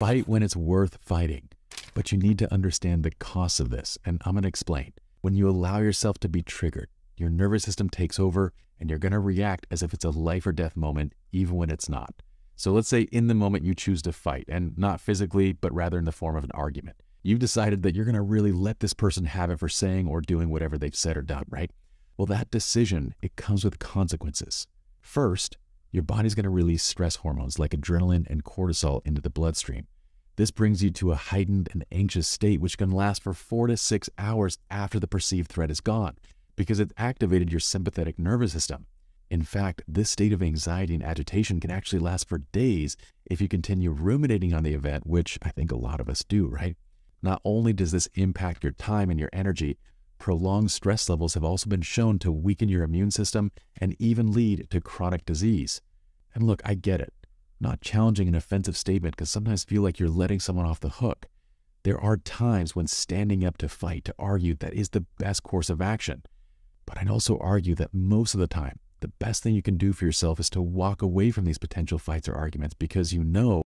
Fight when it's worth fighting. But you need to understand the costs of this, and I'm going to explain. When you allow yourself to be triggered, your nervous system takes over and you're going to react as if it's a life or death moment, even when it's not. So let's say in the moment you choose to fight, and not physically, but rather in the form of an argument. You've decided that you're going to really let this person have it for saying or doing whatever they've said or done, right? Well, that decision, it comes with consequences. First, your body's going to release stress hormones like adrenaline and cortisol into the bloodstream. This brings you to a heightened and anxious state, which can last for four to six hours after the perceived threat is gone because it activated your sympathetic nervous system. In fact, this state of anxiety and agitation can actually last for days if you continue ruminating on the event, which I think a lot of us do, right? Not only does this impact your time and your energy, prolonged stress levels have also been shown to weaken your immune system and even lead to chronic disease. And look, I get it. Not challenging an offensive statement can sometimes feel like you're letting someone off the hook. There are times when standing up to fight, to argue, that is the best course of action. But I'd also argue that most of the time, the best thing you can do for yourself is to walk away from these potential fights or arguments because you know